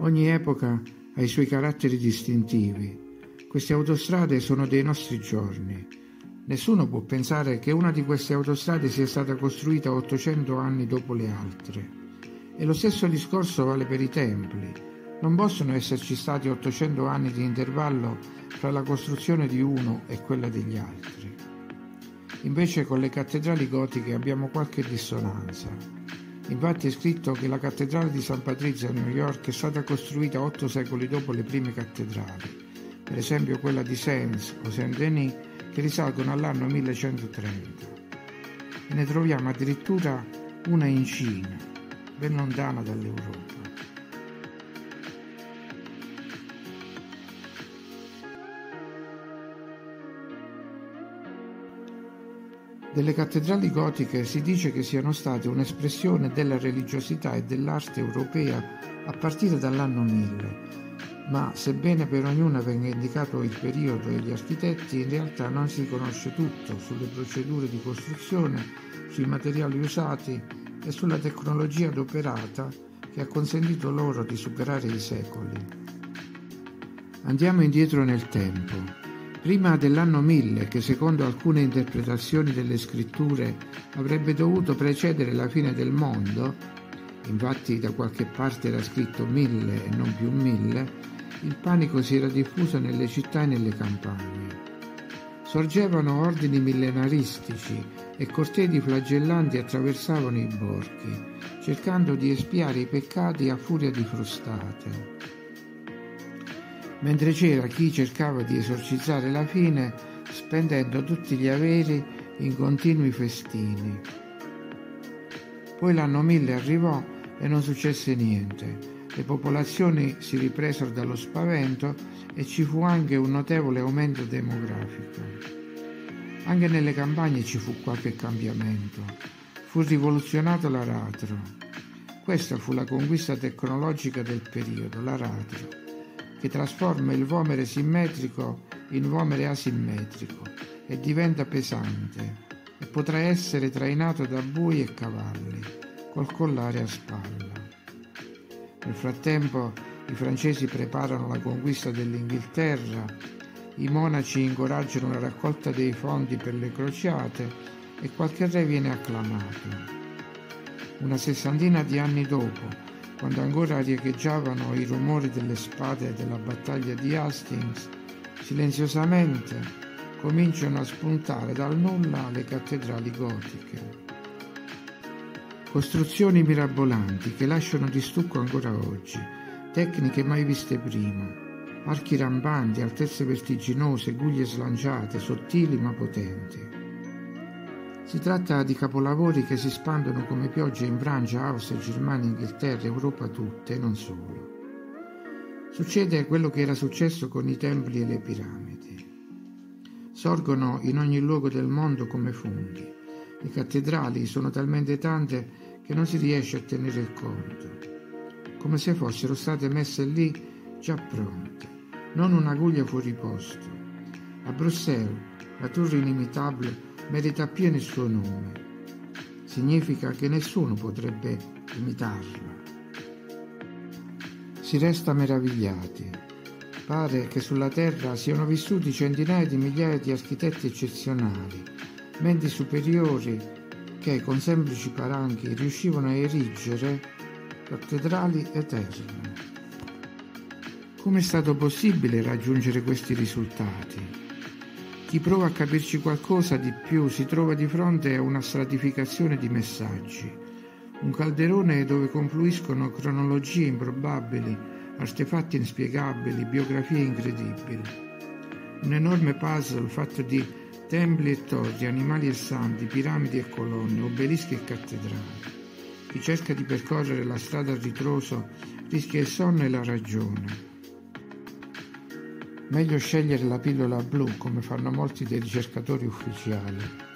Ogni epoca ha i suoi caratteri distintivi. Queste autostrade sono dei nostri giorni. Nessuno può pensare che una di queste autostrade sia stata costruita 800 anni dopo le altre. E lo stesso discorso vale per i templi. Non possono esserci stati 800 anni di intervallo fra la costruzione di uno e quella degli altri. Invece con le cattedrali gotiche abbiamo qualche dissonanza. Infatti è scritto che la cattedrale di San Patrizio a New York è stata costruita otto secoli dopo le prime cattedrali, per esempio quella di Sens o Saint-Denis, che risalgono all'anno 1130. E ne troviamo addirittura una in Cina, ben lontana dall'Europa. Delle cattedrali gotiche si dice che siano state un'espressione della religiosità e dell'arte europea a partire dall'anno 1000, ma sebbene per ognuna venga indicato il periodo e gli architetti, in realtà non si conosce tutto sulle procedure di costruzione, sui materiali usati e sulla tecnologia adoperata che ha consentito loro di superare i secoli. Andiamo indietro nel tempo. Prima dell'anno 1000, che secondo alcune interpretazioni delle scritture avrebbe dovuto precedere la fine del mondo, infatti da qualche parte era scritto mille e non più mille, il panico si era diffuso nelle città e nelle campagne. Sorgevano ordini millenaristici e cortedi flagellanti attraversavano i borghi, cercando di espiare i peccati a furia di frustate mentre c'era chi cercava di esorcizzare la fine spendendo tutti gli averi in continui festini. Poi l'anno 1000 arrivò e non successe niente. Le popolazioni si ripresero dallo spavento e ci fu anche un notevole aumento demografico. Anche nelle campagne ci fu qualche cambiamento. Fu rivoluzionato l'aratro. Questa fu la conquista tecnologica del periodo, l'aratro che trasforma il vomere simmetrico in vomere asimmetrico e diventa pesante e potrà essere trainato da bui e cavalli col collare a spalla. Nel frattempo i francesi preparano la conquista dell'Inghilterra, i monaci incoraggiano la raccolta dei fondi per le crociate e qualche re viene acclamato. Una sessantina di anni dopo, quando ancora riecheggiavano i rumori delle spade della battaglia di Hastings, silenziosamente cominciano a spuntare dal nulla le cattedrali gotiche. Costruzioni mirabolanti che lasciano di stucco ancora oggi, tecniche mai viste prima, archi rampanti, altezze vertiginose, guglie slanciate, sottili ma potenti. Si tratta di capolavori che si spandono come piogge in Francia, Austria, Germania, Inghilterra, Europa tutta e non solo. Succede quello che era successo con i templi e le piramidi. Sorgono in ogni luogo del mondo come funghi. Le cattedrali sono talmente tante che non si riesce a tenere il conto, come se fossero state messe lì già pronte, non un'aguglia fuori posto. A Bruxelles, la torre inimitabile merita appieno il suo nome. Significa che nessuno potrebbe imitarla. Si resta meravigliati. Pare che sulla Terra siano vissuti centinaia di migliaia di architetti eccezionali, menti superiori che con semplici paranchi riuscivano a erigere cattedrali eterne. Come è stato possibile raggiungere questi risultati? Chi prova a capirci qualcosa di più si trova di fronte a una stratificazione di messaggi, un calderone dove confluiscono cronologie improbabili, artefatti inspiegabili, biografie incredibili. Un enorme puzzle fatto di templi e torri, animali e santi, piramidi e colonne, obelischi e cattedrali. Chi cerca di percorrere la strada a ritroso rischia il sonno e la ragione Meglio scegliere la pillola blu come fanno molti dei ricercatori ufficiali.